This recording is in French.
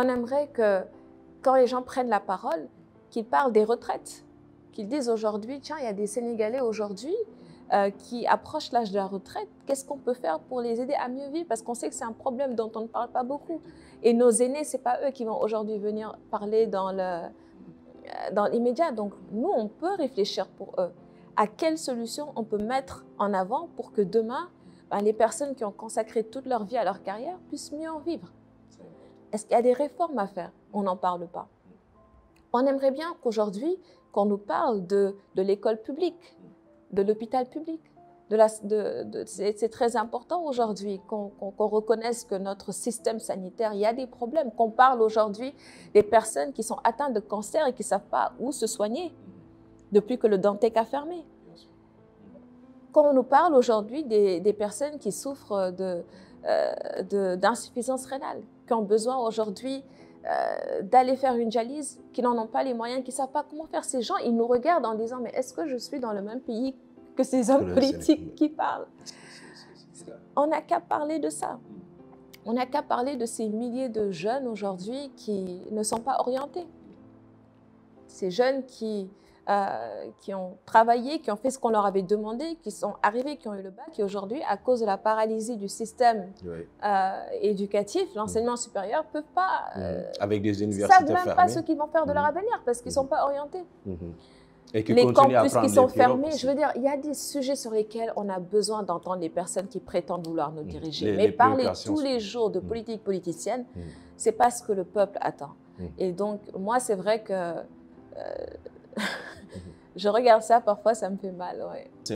On aimerait que quand les gens prennent la parole, qu'ils parlent des retraites, qu'ils disent aujourd'hui, tiens, il y a des Sénégalais aujourd'hui euh, qui approchent l'âge de la retraite. Qu'est-ce qu'on peut faire pour les aider à mieux vivre? Parce qu'on sait que c'est un problème dont on ne parle pas beaucoup. Et nos aînés, ce n'est pas eux qui vont aujourd'hui venir parler dans euh, dans l'immédiat. Donc, nous, on peut réfléchir pour eux. À quelle solution on peut mettre en avant pour que demain, ben, les personnes qui ont consacré toute leur vie à leur carrière puissent mieux en vivre? Est-ce qu'il y a des réformes à faire? On n'en parle pas. On aimerait bien qu'aujourd'hui, qu'on nous parle de, de l'école publique, de l'hôpital public. De de, de, c'est très important aujourd'hui qu'on reconnaisse que notre système sanitaire, il y a des problèmes, qu'on parle aujourd'hui des personnes qui sont atteintes de cancer et qui ne savent pas où se soigner depuis que le Dantec a fermé. Quand on nous parle aujourd'hui des, des, personnes qui souffrent d'insuffisance de, rénale, qui ont besoin aujourd'hui euh, d'aller faire une dialyse, qui n'en ont pas les moyens, qui ne savent pas comment faire. Ces gens, ils nous regardent en disant, mais est-ce que je suis dans le même pays que ces hommes politiques qui parlent? On n'a qu'à parler de ça. On n'a qu'à parler de ces milliers de jeunes aujourd'hui qui ne sont pas orientés. Ces jeunes qui euh, qui ont travaillé, qui ont fait ce qu'on leur avait demandé, qui sont arrivés, qui ont eu le bac, et aujourd'hui, à cause de la paralysie du système euh, éducatif, l'enseignement mmh. supérieur ne peuvent pas... Mmh. Euh, Avec des universités savent même pas ce qu'ils vont faire de leur mmh. avenir parce qu'ils ne sont pas orientés. Et les campus qui sont fermés, je veux dire, il y a des sujets sur lesquels on a besoin d'entendre les personnes qui prétendent vouloir nous diriger. Mais parler tous les jours de politique politicienne, c'est pas ce que le peuple attend. Et donc, moi, c'est vrai que je regarde ça, parfois ça me fait mal. Ouais.